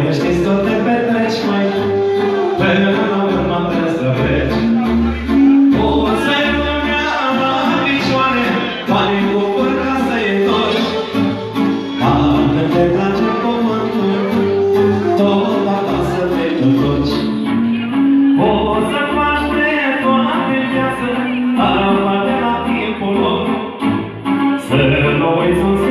lume știi să te petreci mai Până la urmă trebuie să pleci Puse lumea la picioare Banii cu furca să-i întorci Dacă te place pământul Tot acasă te întorci să faci de toate viață Arma de la timpul lor. Să nu uiți un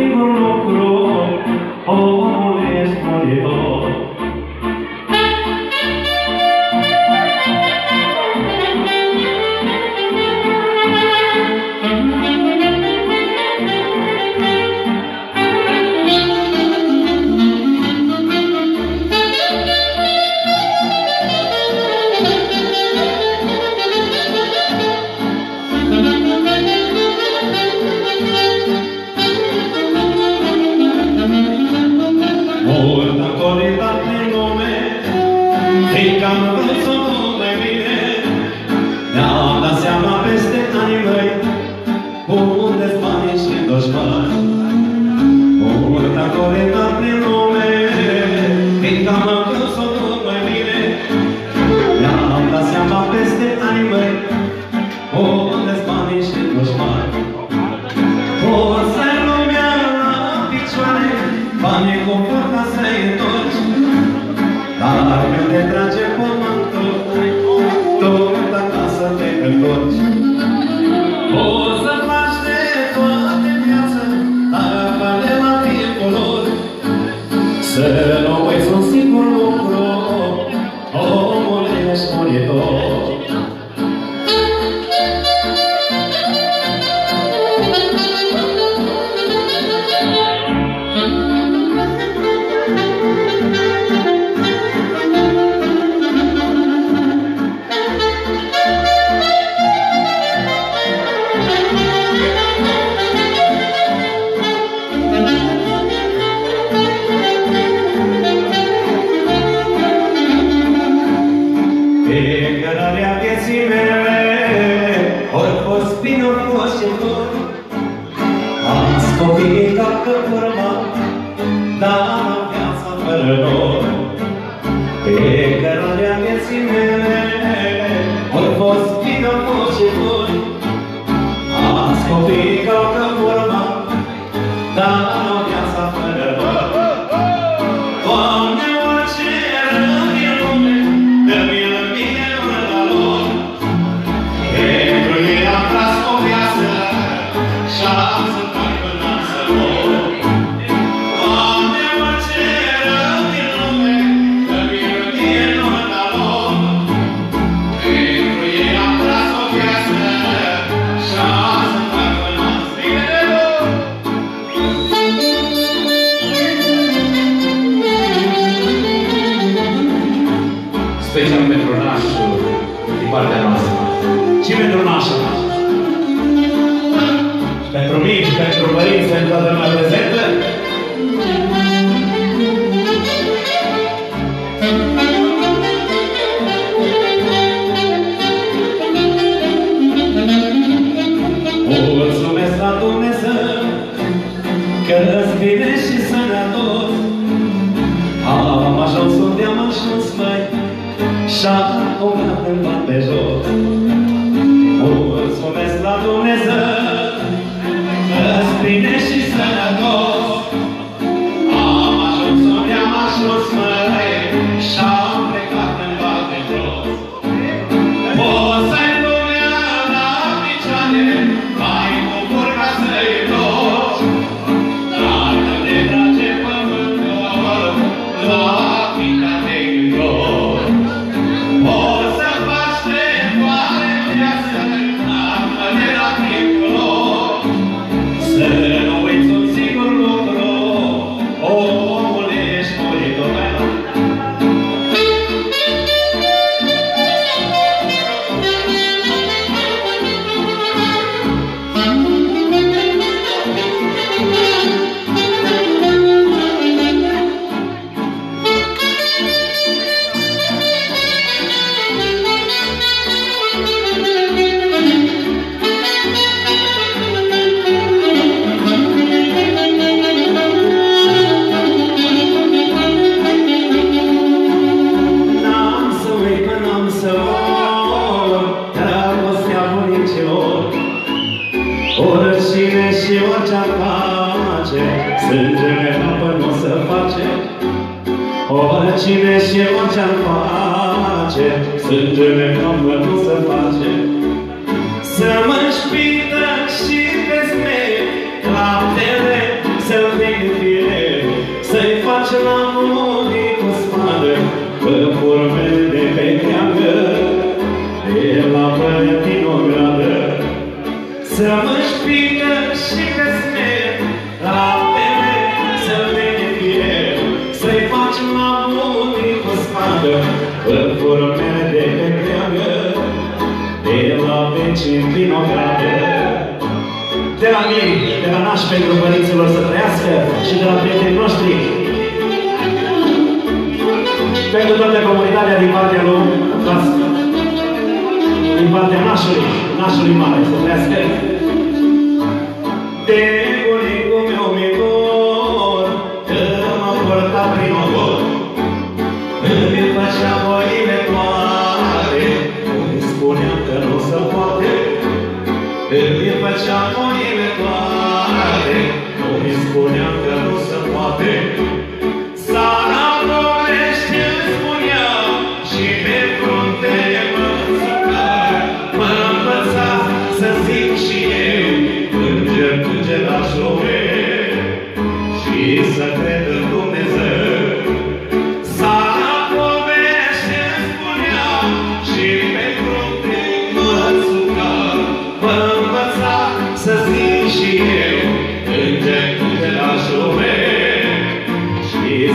De cărarea vieții mele, ori fost bine, ori fost și tot. Am scopit ca urma, dar viața fără noi. Gentlemen, Oricine și orice-ar face, Sângele apă nu se face. Oricine și orice-ar face, Sângele apă nu se face. Să mă șpită și pe smer, Laptele să-l fie, Să-i faci la unii cu spadă, Că formele de pe creangă, De la pătinogradă, Să mă de la naș pentru părinților să trăiască și de la prietenii noștri. Pentru toată comunitatea din partea lui Vască. Din partea nașului, nașului mare, să trăiască. De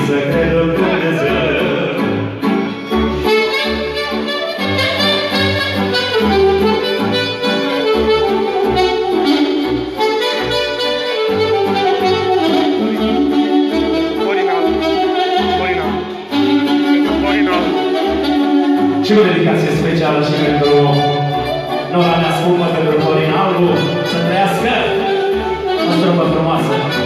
să cred în Dumnezeu. Corina. Corina. Corina. Și o dedicație specială și pentru nora mea scumpă, pentru Corina Albu, să trăiască o strofă frumoasă.